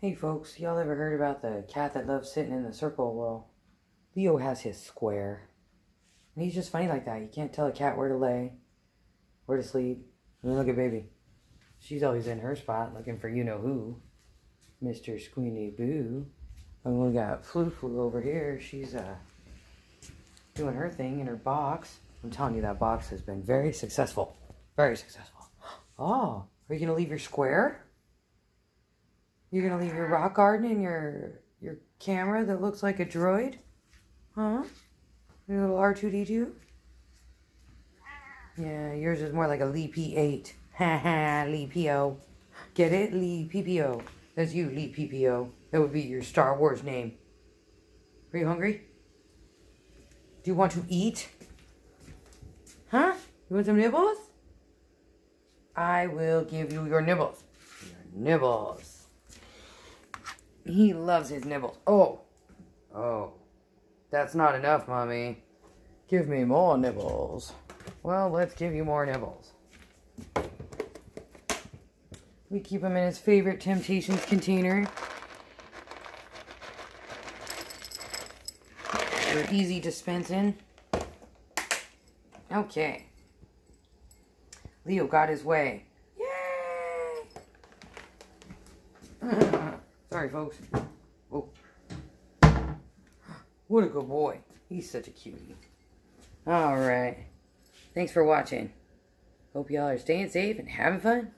Hey folks, y'all ever heard about the cat that loves sitting in the circle? Well, Leo has his square. And he's just funny like that. You can't tell a cat where to lay, where to sleep. I mean, look at baby. She's always in her spot looking for you know who. Mr. Squeeny Boo. And we got Flu Flu over here. She's uh doing her thing in her box. I'm telling you that box has been very successful. Very successful. Oh, are you gonna leave your square? You're gonna leave your rock garden and your your camera that looks like a droid? Huh? Your little R2D2? Yeah, yours is more like a Lee P8. Ha ha, Lee PO. Get it? Lee PPO. That's you, Lee PPO. That would be your Star Wars name. Are you hungry? Do you want to eat? Huh? You want some nibbles? I will give you your nibbles. Your nibbles. He loves his nibbles. Oh. Oh. That's not enough, Mommy. Give me more nibbles. Well, let's give you more nibbles. We keep him in his favorite Temptations container. For easy dispensing. Okay. Leo got his way. Yay! Sorry, folks. Oh. What a good boy. He's such a cutie. Alright. Thanks for watching. Hope y'all are staying safe and having fun.